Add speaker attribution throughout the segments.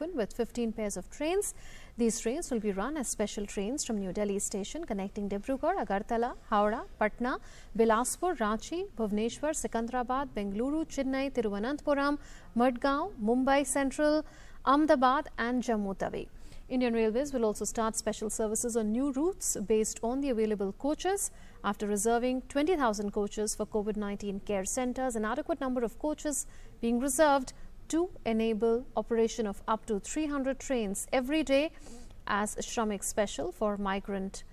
Speaker 1: with 15 pairs of trains. These trains will be run as special trains from New Delhi station connecting Dibrugarh, Agartala, Howrah, Patna, Bilaspur, Ranchi, Bhubaneswar, Secunderabad, Bengaluru, Chennai, Tiruvananthapuram, Madgaon, Mumbai Central, Ahmedabad and Jammu Tawi. Indian Railways will also start special services on new routes based on the available coaches. After reserving 20,000 coaches for COVID-19 care centres, an adequate number of coaches being reserved to enable operation of up to 300 trains every day as Shramik special for migrant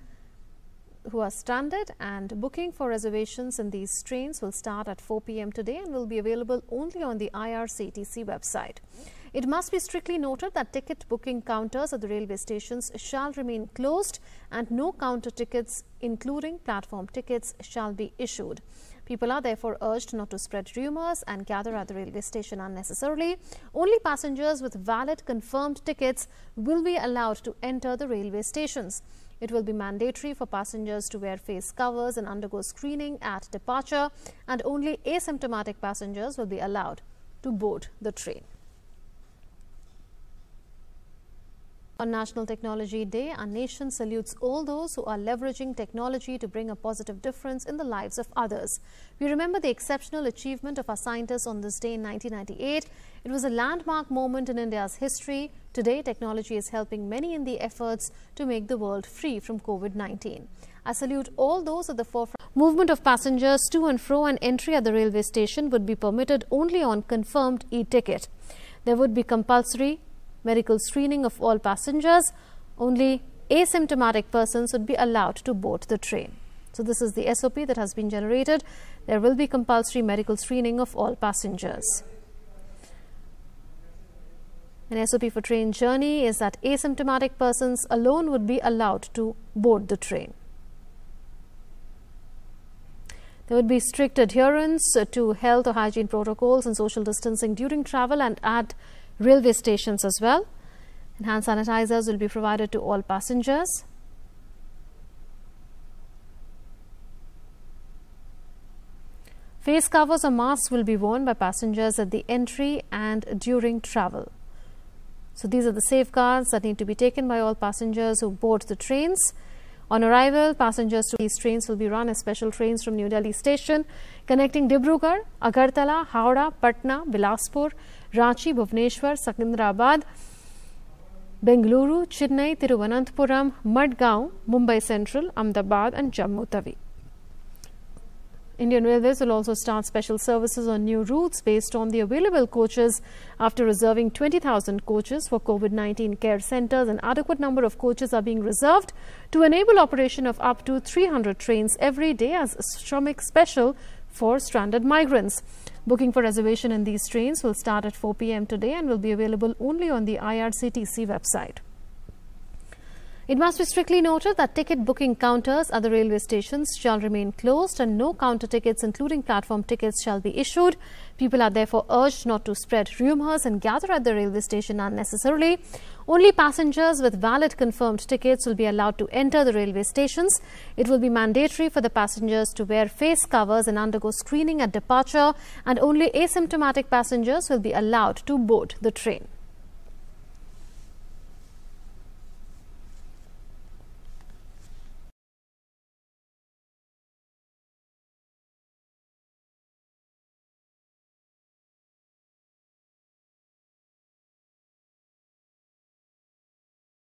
Speaker 1: who are stranded and booking for reservations in these trains will start at 4 p.m. today and will be available only on the IRCTC website. It must be strictly noted that ticket booking counters at the railway stations shall remain closed and no counter tickets including platform tickets shall be issued. People are therefore urged not to spread rumours and gather at the railway station unnecessarily. Only passengers with valid confirmed tickets will be allowed to enter the railway stations. It will be mandatory for passengers to wear face covers and undergo screening at departure and only asymptomatic passengers will be allowed to board the train. On National Technology Day, our nation salutes all those who are leveraging technology to bring a positive difference in the lives of others. We remember the exceptional achievement of our scientists on this day in 1998. It was a landmark moment in India's history. Today, technology is helping many in the efforts to make the world free from COVID-19. I salute all those at the forefront. Movement of passengers to and fro and entry at the railway station would be permitted only on confirmed e-ticket. There would be compulsory medical screening of all passengers. Only asymptomatic persons would be allowed to board the train. So this is the SOP that has been generated. There will be compulsory medical screening of all passengers. An SOP for train journey is that asymptomatic persons alone would be allowed to board the train. There would be strict adherence to health or hygiene protocols and social distancing during travel and at railway stations as well. And hand sanitizers will be provided to all passengers. Face covers or masks will be worn by passengers at the entry and during travel. So these are the safeguards that need to be taken by all passengers who board the trains. On arrival, passengers to these trains will be run as special trains from New Delhi station connecting Dibrugarh, Agartala, Howrah, Patna, Bilaspur, Ranchi, Bhubaneswar, Secunderabad, Bengaluru, Chennai, Tiruvananthapuram, Madgaon, Mumbai Central, Ahmedabad and Jammu. Indian Railways will also start special services on new routes based on the available coaches after reserving 20,000 coaches for COVID-19 care centres. An adequate number of coaches are being reserved to enable operation of up to 300 trains every day as Shramik special for stranded migrants. Booking for reservation in these trains will start at 4 p.m. today and will be available only on the IRCTC website. It must be strictly noted that ticket booking counters at the railway stations shall remain closed and no counter tickets including platform tickets shall be issued. People are therefore urged not to spread rumours and gather at the railway station unnecessarily. Only passengers with valid confirmed tickets will be allowed to enter the railway stations. It will be mandatory for the passengers to wear face covers and undergo screening at departure and only asymptomatic passengers will be allowed to board the train.